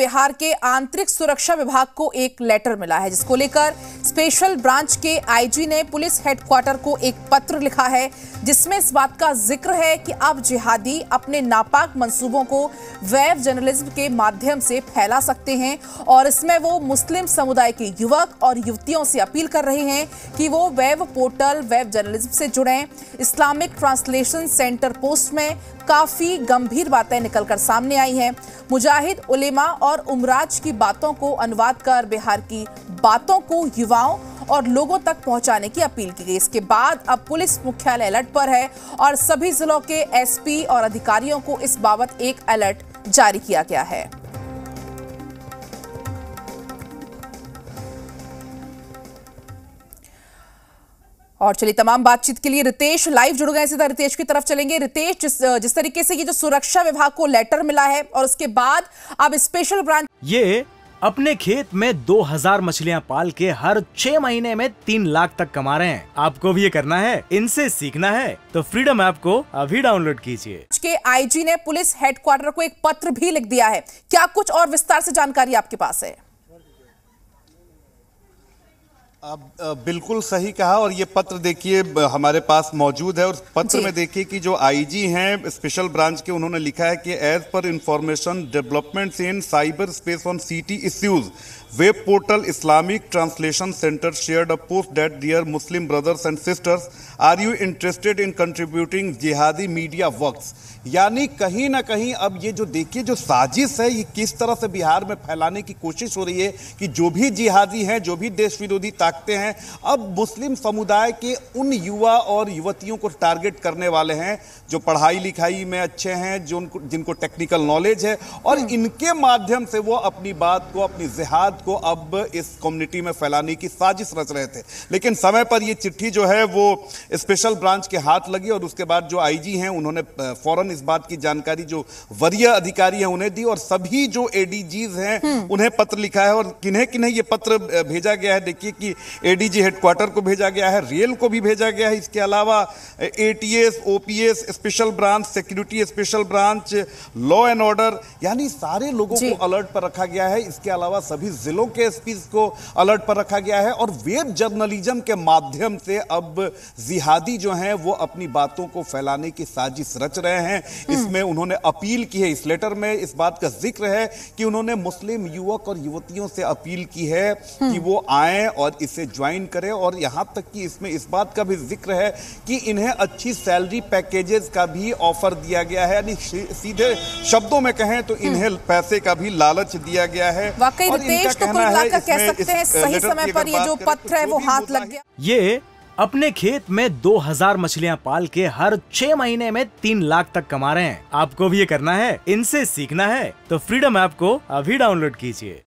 बिहार के आंतरिक सुरक्षा विभाग को एक लेटर मिला है, जिसको लेकर स्पेशल ब्रांच के आईजी ने पुलिस हेडक्वार्टर को एक पत्र लिखा है, जिसमें इस बात का ज़िक्र है कि अब जिहादी अपने नापाक मंसूबों को वेब जर्नलिज्म के माध्यम से फैला सकते हैं और इसमें वो मुस्लिम समुदाय के युवक और युवतियों से अपील कर रहे हैं कि वो वेब पोर्टल वेब जर्नलिज्म से जुड़ें। इस्लामिक ट्रांसलेशन सेंटर पोस्ट में काफ़ी गंभीर बातें निकलकर सामने आई हैं। मुजाहिद उलेमा उमराज की बातों को अनुवाद कर बिहार की बातों को युवाओं और लोगों तक पहुँचाने की अपील की गई। इसके बाद अब पुलिस मुख्यालय अलर्ट पर है और सभी जिलों के एसपी और अधिकारियों को इस बाबत एक अलर्ट जारी किया गया है। और चलिए तमाम बातचीत के लिए रितेश लाइव जुड़ गए सीधा रितेश की तरफ़ चलेंगे। रितेश जिस जिस तरीके से ये जो सुरक्षा विभाग को लेटर मिला है और उसके बाद अब स्पेशल ब्रांच ये अपने खेत में 2000 मछलियाँ पाल के हर छह महीने में तीन लाख तक कमा रहे हैं। आपको भी ये करना है इनसे सीखना है। तो फ्रीडम ऐप को अभी डाउनलोड कीजिए। के आईजी ने पुलिस हेडक्वार्टर को एक पत्र भी लिख दिया है। क्या कुछ और विस्तार से जानकारी आपके पास है? अब बिल्कुल सही कहा और ये पत्र देखिए हमारे पास मौजूद है और पत्र में देखिए कि जो आईजी हैं स्पेशल ब्रांच के उन्होंने लिखा है कि as per information developments in cyber space on city issues web portal Islamic translation centre shared a post date dear Muslim brothers and sisters are you interested in contributing jihadi media works यानी कहीं ना कहीं अब ये जो देखिए जो साजिश है ये किस तरह से बिहार में फैलाने की कोशिश हो रही है कि जो भी जिहादी हैं जो भी देश विरोधी ताकते हैं अब मुस्लिम समुदाय के उन युवा और युवतियों को टारगेट करने वाले हैं जो पढ़ाई लिखाई में अच्छे हैं जो उनको जिनको टेक्निकल नॉलेज है और हम्म। इनके माध्यम से वो अपनी बात को अपनी जिहाद को अब इस कम्युनिटी में फैलाने की साजिश रच रहे थे लेकिन समय पर ये चिट्ठी जो है वो स्पेशल ब्रांच के हाथ लगी और उसके बाद जो आईजी हैं उन्होंने फ़ौरन इस बात की जानकारी जो वरीय अधिकारी हैं उन्हें दी और सभी जो एडीजीज हैं हम्म। उन्हें पत्र लिखा है और किन्हें किन्हें ये पत्र भेजा गया है देखिए कि एडीजी हेडक्वार्टर को भेजा गया है रेल को भी भेजा गया है। इसके अलावा ATS OPS special branch security special branch law and order यानी सारे लोगों को अलर्ट पर रखा गया है। इसके अलावा सभी जिलों के एसपी को अलर्ट पर रखा गया है और वेब जर्नलिज्म के माध्यम से अब जिहादी जो हैं वो अपनी बातों को फैलाने की साजिश रच रहे हैं। हम्म। इसमें उन्होंने अपील की है। इस लेटर में इस बात का ज़िक्र है कि उन्होंने मुस्लिम युवक और युवतियों से अपील की है कि हम्म। वो आए और इसे ज्वाइन करें और यहाँ तक कि इसमें इस बात का भी ज़िक्र है कि इन्हें अच्छी सैलरी पैकेजेस का भी ऑफ़र दिया गया है। यानी सीधे शब्दों में कहें तो इन्हें हम्म। पैसे का भी लालच दिया गया है। वाकई तो कुल मिलाकर कह सकते हैं सही समय पर ये जो पत्र है वो हाथ लग गया। ये अपने खेत में 2000 मछलियाँ पाल के हर छह महीने में तीन लाख तक कमा रहे हैं। आपको भी ये करना है इनसे सीखना है तो फ्रीडम ऐप को अभी डाउनलोड कीजिए।